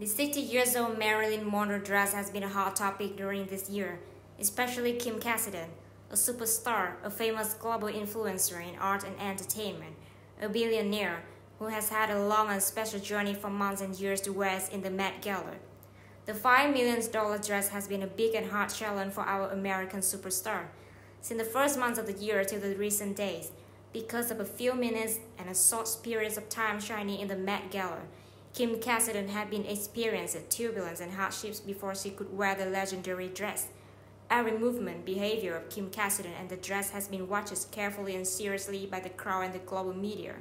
The 60 years old Marilyn Monroe dress has been a hot topic during this year, especially Kim Kardashian, a superstar, a famous global influencer in art and entertainment, a billionaire who has had a long and special journey for months and years to wear in the Met Gala. The $5 million dress has been a big and hard challenge for our American superstar since the first months of the year till the recent days, because of a few minutes and a short periods of time shining in the Met Gala. Kim Kardashian had been experiencing turbulence and hardships before she could wear the legendary dress. Every movement, behavior of Kim Kardashian and the dress has been watched carefully and seriously by the crowd and the global media.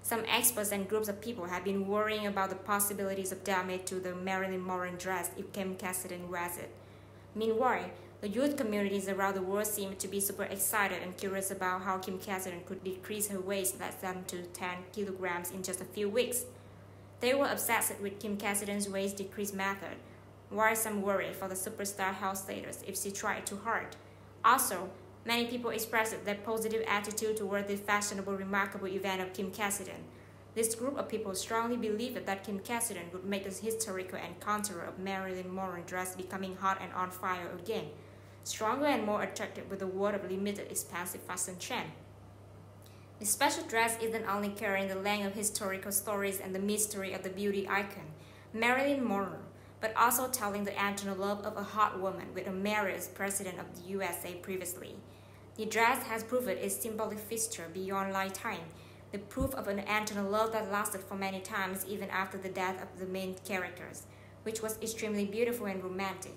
Some experts and groups of people have been worrying about the possibilities of damage to the Marilyn Monroe dress if Kim Kardashian wears it. Meanwhile, the youth communities around the world seem to be super excited and curious about how Kim Kardashian could decrease her waist less than to 10 kilograms in just a few weeks. They were obsessed with Kim Kardashian's waist decrease method, while some worried for the superstar health status if she tried too hard. Also, many people expressed their positive attitude toward the fashionable, remarkable event of Kim Kardashian. This group of people strongly believed that Kim Kardashian would make the historical encounter of Marilyn Monroe dress becoming hot and on fire again, stronger and more attractive with the world of limited expensive fashion trend. The special dress isn't only carrying the length of historical stories and the mystery of the beauty icon, Marilyn Monroe, but also telling the internal love of a hot woman with a married president of the USA previously. The dress has proved its symbolic fixture beyond lifetime, the proof of an internal love that lasted for many times even after the death of the main characters, which was extremely beautiful and romantic.